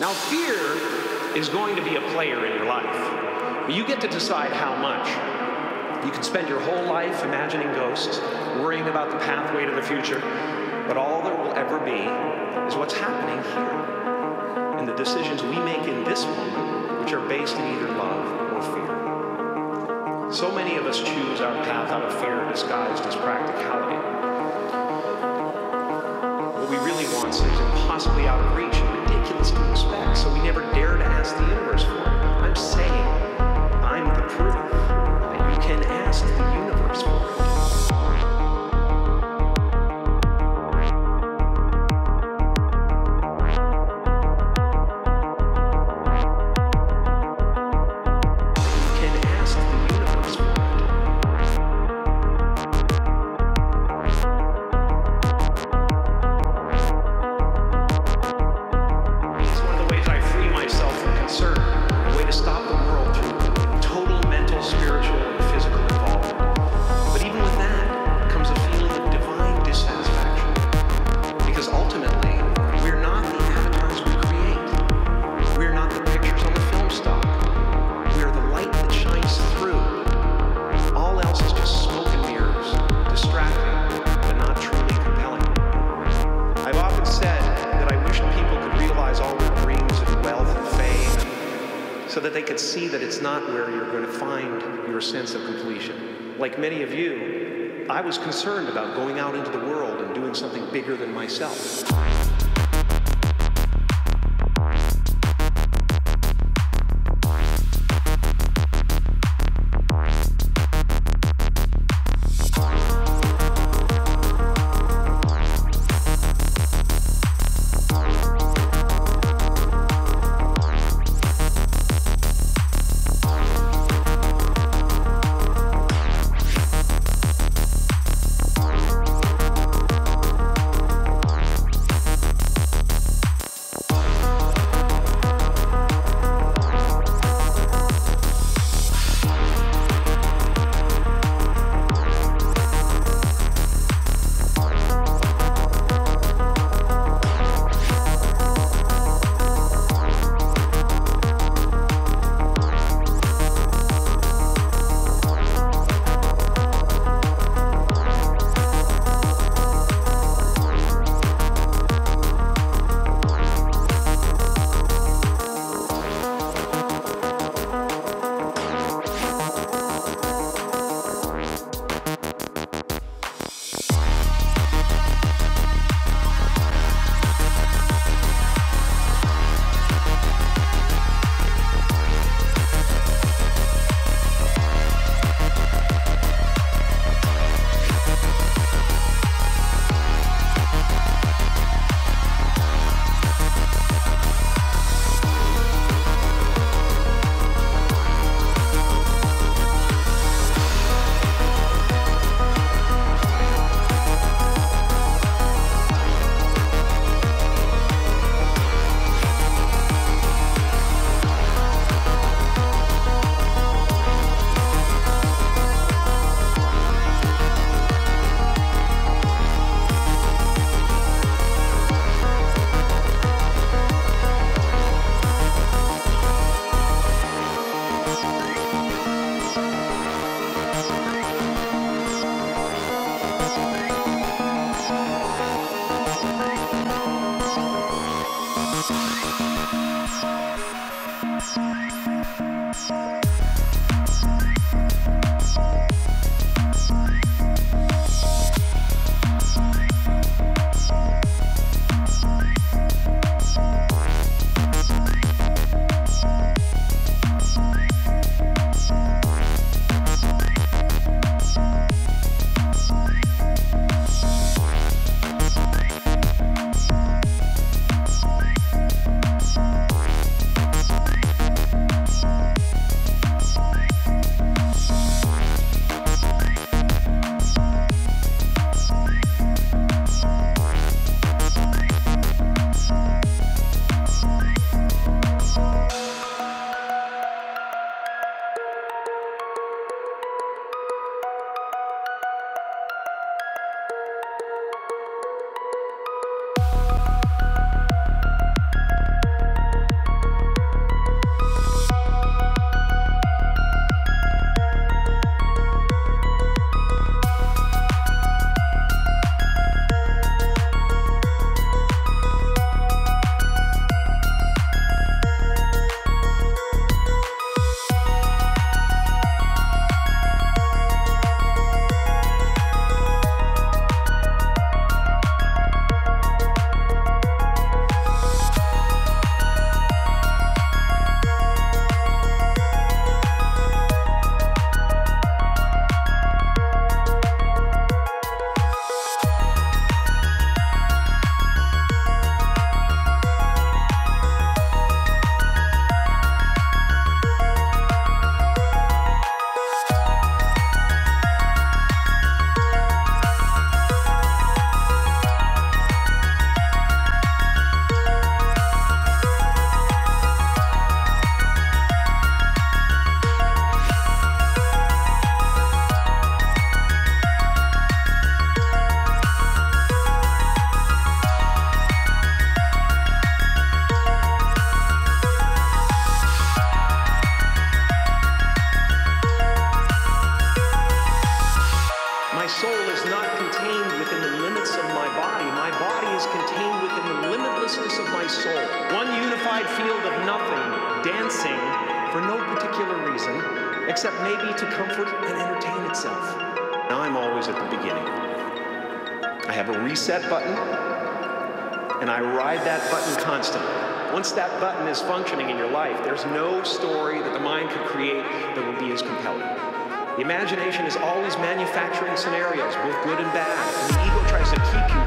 Now, fear is going to be a player in your life, but you get to decide how much. You can spend your whole life imagining ghosts, worrying about the pathway to the future, but all there will ever be is what's happening here and the decisions we make in this moment, which are based in either love or fear. So many of us choose our path out of fear disguised as practicality. What we really want seems impossibly out of reach ridiculous to expect, so we never dare to ask the universe for it. I'm saying I'm the proof that you can ask the universe for it. Sense of completion. Like many of you, I was concerned about going out into the world and doing something bigger than myself. Sorry. except maybe to comfort and entertain itself. Now I'm always at the beginning. I have a reset button, and I ride that button constantly. Once that button is functioning in your life, there's no story that the mind could create that will be as compelling. The imagination is always manufacturing scenarios, both good and bad, and the ego tries to keep you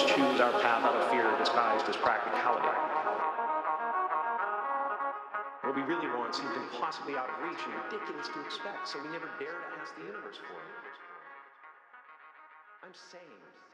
us choose our path out of fear disguised as practicality. What we really want seems impossibly out of reach and ridiculous to expect, so we never dare to ask the universe for it. I'm saying.